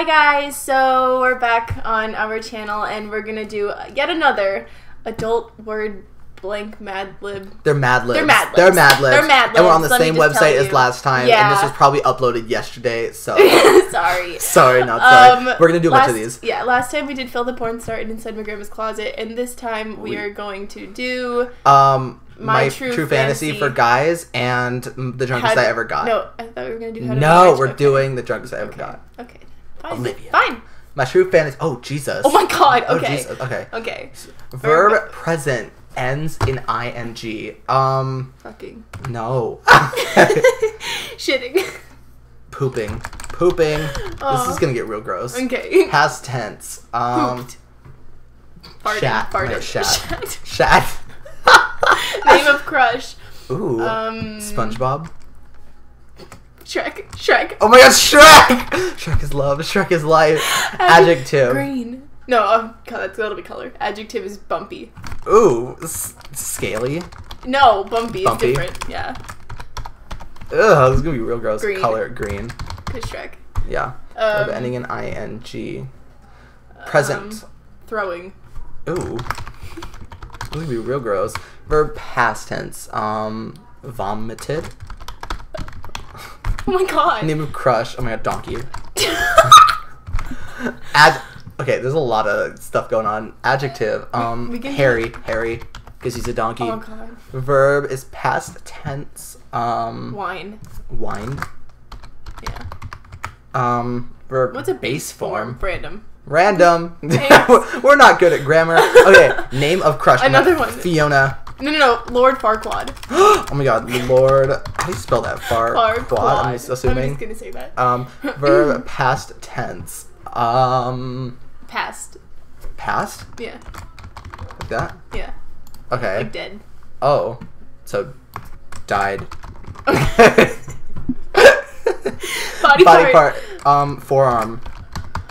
Hi guys, so we're back on our channel and we're gonna do yet another adult word blank Mad Lib. They're Mad Libs. They're Mad Libs. They're Mad Libs. They're Mad Libs. And we're on the let same website as last time, and this was probably uploaded yesterday. So Sorry. sorry, not sorry. Um, we're gonna do a bunch of these. Yeah, last time we did Fill the Porn Started Inside My Grandma's Closet, and this time we We- are going to do Um, My my, True true, fantasy. Fantasy. for guys and the drunkest I ever got. No, I thought we were gonna do how to No, we're Okay. doing the drunkest I ever Okay. got. Okay. Fine. Olivia. Fine. My true fan is Oh Jesus. Oh my god, Oh okay. Jesus. Okay. Okay. Verb, Verb. present ends in ing. Um, Fucking. no. Shitting. Pooping. Pooping. This is gonna get real gross. Okay. Past tense. Um, Pooped. Farted. shat. Farted. No, shat. Shat. Shat. Name of crush. Ooh. Um. SpongeBob. Shrek. Shrek. Oh my god, Shrek! Shrek is love. Shrek is life. Adjective. Green. No, oh, God, that's gotta be color. Adjective is bumpy. Ooh, s- scaly. No, bumpy, Bumpy? is different. Yeah, Ugh, this is gonna be real gross. Green. Color green. cause Shrek. Yeah. Um, Verb ending in ing. Present. um, throwing. Ooh. This is gonna be real gross. Verb past tense. Um, vomited. Oh my god. Name of crush. Oh my god, donkey. Ad. Okay, there's a lot of stuff going on. Adjective. Um, We hairy. Hairy. Because he's a donkey. oh god. Verb is past tense. Um, Wine. wind. Yeah. Um, verb. What's a base form? Random. Random. We're not good at grammar. Okay, name of crush. Another one. Fiona. No, no, no. Lord Farquaad. oh my god, Lord. How do you spell that? Far. Farquaad. Quad, I'm I'm assuming. just gonna say that. Um, verb past tense. Um, Past. past? Yeah. Like that? Yeah. Okay. Like dead. Oh, so died. Body, Body part. part. Um, forearm.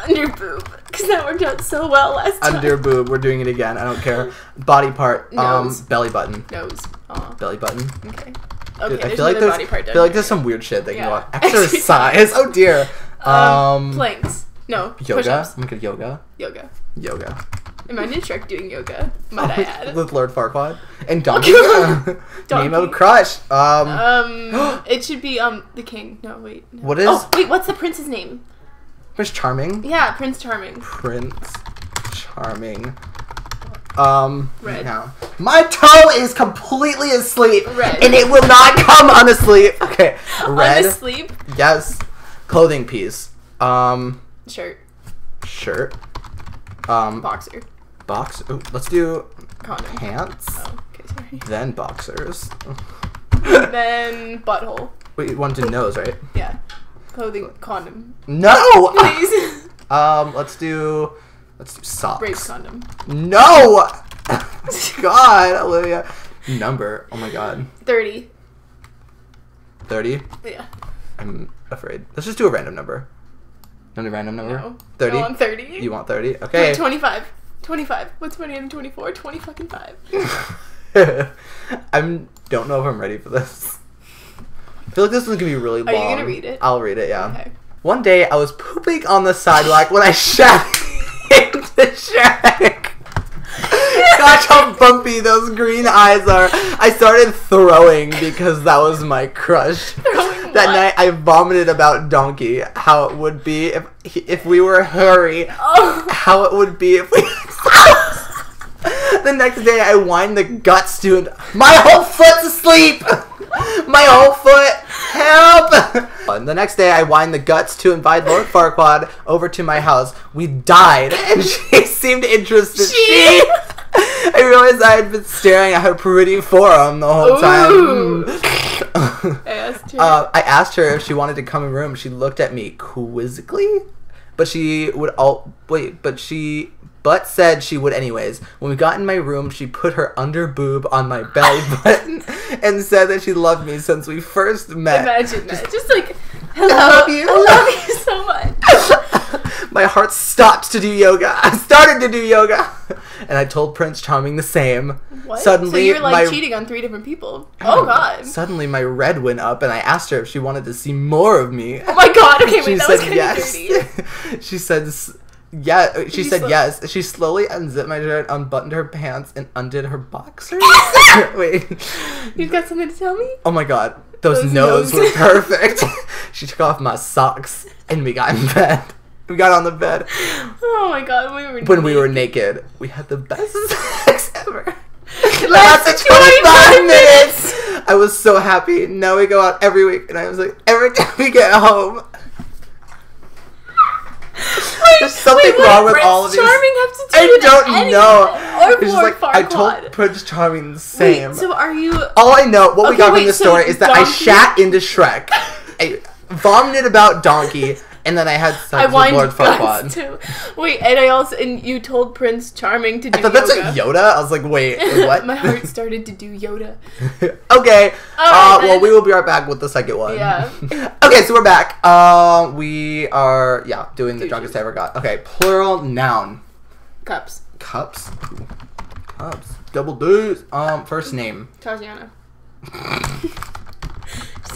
Under boob. Because that worked out so well last time. Under boob. We're doing it again. I don't care. Body part. Nose. Um, belly button. Nose. Aw. Belly button. Okay. Okay. I feel like there's, body part feel like there's some weird shit that can Yeah. go on. Exercise. oh dear. Um, Um, planks. No. yoga. I'm gonna yoga. Yoga. Yoga. Imagine Shrek doing yoga. Might I add? With Lord Farquaad and Donkey. Donkey. Name of crush. Um, Um, it should be um the king. No, wait. No. What is- Oh, wait. What's the prince's name? Prince Charming. Yeah, Prince Charming. Prince Charming. Um, Red. now. My toe is completely asleep, Red. and it will not come unasleep. Okay, red. On sleep Yes. Clothing piece. Um, shirt, shirt. Um, boxer, box. Ooh, let's do condom. pants, Oh, okay, sorry. then boxers. then butthole. Wait, you want to nose, right? Yeah, clothing, condom. No. Please, Um, let's do. Let's do socks. Brace condom. No! God, Olivia. Number. Oh my god. Thirty. 30? Yeah. I'm afraid. Let's just do a random number. You random number? No. 30? No, I'm thirty. You want 30? Okay. Wait, twenty-five. Twenty-five. What's twenty and twenty-four? Twenty fucking five. I'm don't know if I'm ready for this. I feel like this one's gonna be really long. Are you gonna read it? I'll read it, yeah. Okay. One day I was pooping on the sidewalk when I shat into Shrek. Gosh, how bumpy those green eyes are. I started throwing because that was my crush. Throwing That what? night I vomited about Donkey, how it would be if if we were hurry, Oh. how it would be if we The next day I whined the guts to. My whole foot's asleep! My whole foot! Help! And the next day I whined the guts to invite Lord Farquaad over to my house. We died and she seemed interested. She? I realized I had been staring at her pretty forearm the whole time. I asked her. Uh, I asked her if she wanted to come in room. She looked at me quizzically, but she would all wait. But she but said she would anyways. When we got in my room, she put her under boob on my belly button and said that she loved me since we first met. Imagine that. Just like, hello. love you. I love you so much. my heart stopped to do yoga. I started to do yoga, and I told Prince Charming the same. What? so Suddenly, you're like my- cheating on three different people. Oh god. Suddenly, my red went up, and I asked her if she wanted to see more of me. Oh my god. Okay, she wait, that was said kind yes. she said, "Yeah." uh, She said sl- yes. She slowly unzipped my shirt, unbuttoned her pants, and undid her boxers. Wait. You've got something to tell me? Oh my god, those, Those nose were perfect. she took off my socks, and we got in bed. We got on the bed Oh my god, we were when we were naked. We had the best sex ever. It lasted 25 25 minutes. I was so happy. Now we go out every week, and I was like, every time we get home. There's something wait, wrong with Prince all of these- Charming have to do I don't know. Or It's just like I told Prince Charming the same. Wait, so are you? All I know, what we got wait, from the so story is that I shat into Shrek. I vomited about Donkey, and then I had sex I with Lord Farquaad. too. Wait, and I also and you told Prince Charming to do I thought yoga. that's a Yoda. I was like, wait, what? My heart started to do Yoda. okay. All uh, right, well, we will be right back with the second one. Yeah. okay, so we're back. Uh, we are yeah doing the drunkest I ever got. Okay, plural noun. Cups. Cups. Cups. Double D's. Um, first name. Tatiana.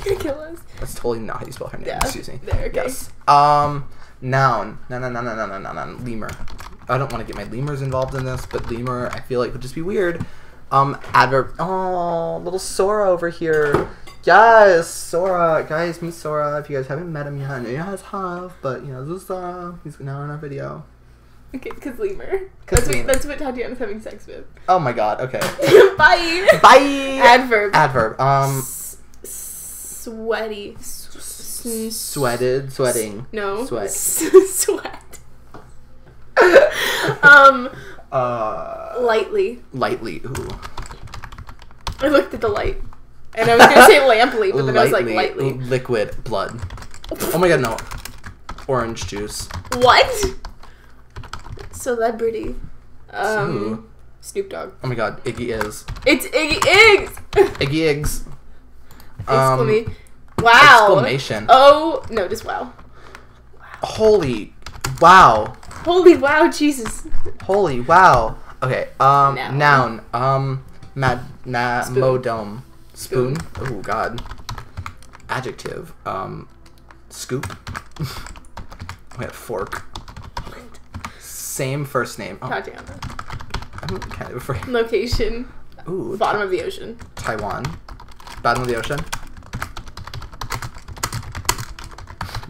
Gonna kill us. That's totally not how you spell her name. Yeah. Excuse me. There, okay. Yes. Um, noun. No, no, no, no, no, no, no, no. Lemur. I don't want to get my lemurs involved in this, but lemur, I feel like would just be weird. Um, adverb. Oh, little Sora over here. Yes, Sora. Guys, meet Sora. If you guys haven't met him yet, I know you guys have, but you know, this is Sora. He's now in our video. Okay, cause lemur. 'Cause That's lemur. what, that's what Tatiana's having sex with. Oh my god, okay. Bye. Bye! Adverb. Adverb. Um, sweaty. S- s- sweated, sweating. No. Sweat. Sweat. um, Uh, lightly. lightly. Ooh. I looked at the light, and I was gonna say lamply, but then I was like lightly. Liquid. Blood. Oh my god, no. Orange juice. What? Celebrity. Um, Ooh. Snoop Dogg. Oh my god, Iggy is. It's Iggy Iggs. Iggy Iggs. Um, Exclamation. Wow. exclamation. Oh no, just wow. Holy. Wow. Holy wow, Jesus. Holy wow. Okay, um, Noun. noun. Um, mad, na, Spoon. modome. Spoon. Oh god. Adjective. Um, scoop. we have fork. Same first name. Oh, Tatiana. I'm kind of afraid. Location. Ooh, Bottom of the ocean. Taiwan. Bottom of the ocean.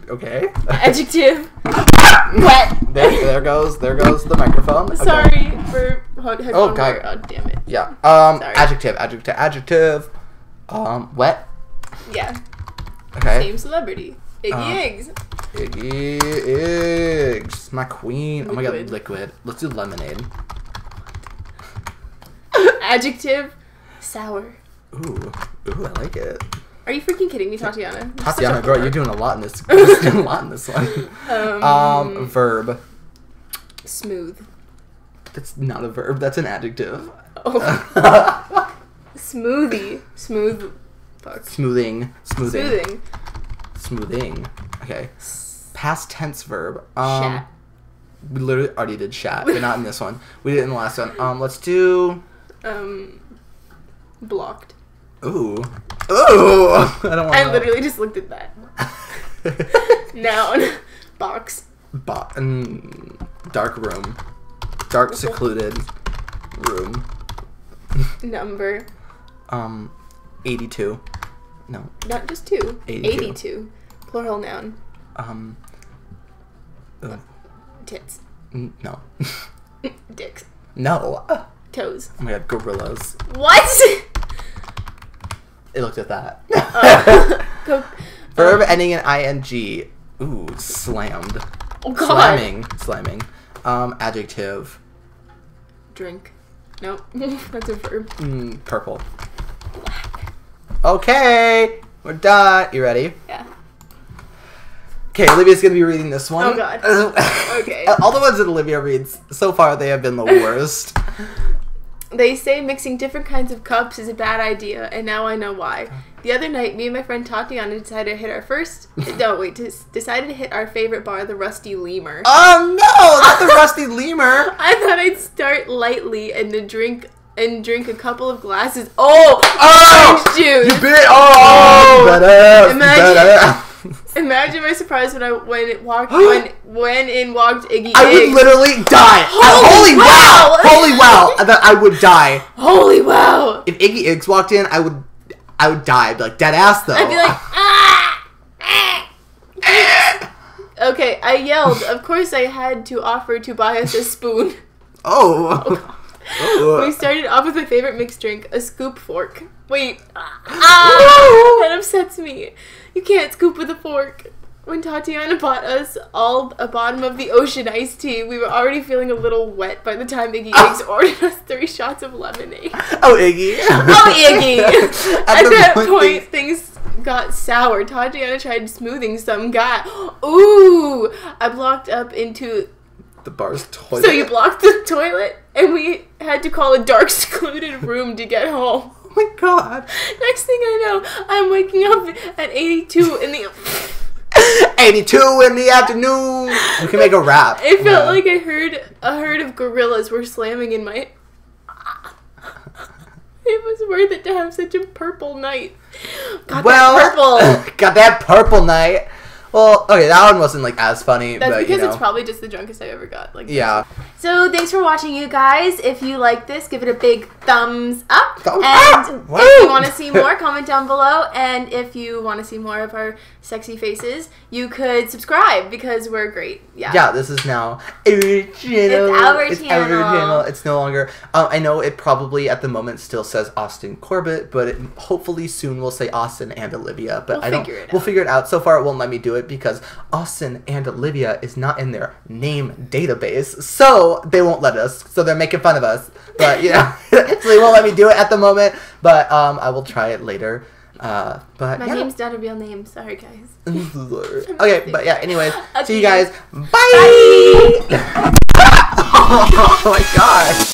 Okay. Adjective. Wet. There, there goes, there goes the microphone. Okay. Sorry for ho- headphone Oh, God. wear. Oh damn it. Yeah. Um. Sorry. Adjective. Adjective. Adjective. Um. Wet. Yeah. Okay. Same celebrity. Iggy Uh, Iggs. Iggy Iggs. My queen. Oh my god. Liquid. Liquid. Let's do lemonade. Adjective. Sour. Ooh. Ooh. I like it. Are you freaking kidding me, Tatiana? Tatiana, girl, you're doing a lot in this. You're doing a lot in this one. Um, Um. Verb. smooth. That's not a verb. That's an adjective. Oh. Smoothie. Smooth. Fuck. Smoothing. Smoothing. Smoothing. Smoothing. Okay. Past tense verb. Um, Shat. We literally already did chat, but not in this one. We did it in the last one. Um, let's do. Um. Blocked. Ooh. Ooh. I don't want. I literally just looked at that. Noun. Box. Bo- mm, dark room. Dark secluded room. Number. Um, eighty-two. No. Not just two. 82. 82. Plural noun. Um. ugh, Tits. n- no. Dicks. no. Toes. Oh my god, gorillas. What? It looked at that. Uh, Verb um, ending in ing. Ooh, slammed. Oh god. Slamming. Slamming. Um, adjective. Drink. Nope. That's a verb. Mm, purple. Okay, we're done. You ready? Yeah. Okay, Olivia's gonna be reading this one. Oh, God. Okay. All the ones that Olivia reads so far, they have been the worst. They say mixing different kinds of cups is a bad idea, and now I know why. The other night, me and my friend Tatiana decided to hit our first. no, wait, des- decided to hit our favorite bar, the Rusty Lemur. oh no, not the rusty lemur. I thought I'd start lightly and the drink and drink a couple of glasses. Oh, Oh! orange juice. You bit. Oh, oh better, Imagine- better. Imagine my surprise when I when it walked when when in walked Iggy. I would Iggs. literally die. Holy Holy wow! Holy wow! That I would die. Holy wow! If Iggy Iggs walked in, I would, I would die. I'd be like dead ass though. I'd be like, ah! ah." okay, I yelled. Of course, I had to offer to buy us a spoon. oh. Oh. We started off with my favorite mixed drink, a scoop fork. Wait, ah, that upsets me. You can't scoop with a fork. When Tatiana bought us all a bottom of the ocean iced tea, we were already feeling a little wet by the time Iggy Eggs ordered us three shots of lemonade. oh, Iggy. Oh, Iggy! At, the that point point, things- things got sour. Tatiana tried smoothing some guy. Ooh! I blocked up into. The bar's toilet. So you blocked the toilet, and we had to call a dark, secluded room to get home. Oh my god. Next thing I know, I'm waking up at 82 in the. 82 in the afternoon. We can make a rap. It felt Yeah. like I heard a herd of gorillas were slamming in my. It was worth it to have such a purple night. Got well, that purple. got that purple night. Well, okay, that one wasn't like as funny, That's but because you know. it's probably just the drunkest I ever got. Like yeah. So thanks for watching, you guys. If you like this, give it a big thumbs up. Thumbs and up! If you want to see more, comment down below. And if you want to see more of our sexy faces, you could subscribe because we're great. Yeah. Yeah, this is now our channel. It's our It's channel. channel. It's no longer. Um, I know it probably at the moment still says Austin Corbett, but it, hopefully soon we'll say Austin and Olivia. But We'll I don't. figure it we'll out. figure it out. So far, it won't let me do it because Austin and Olivia is not in their name database, so they won't let us. So they're making fun of us. But you know, so they won't let me do it at the moment. But um, I will try it later. Uh, but My yeah. name's not a real name. Sorry, guys. okay, but yeah. Anyways, see you Okay. guys. Bye. oh my god.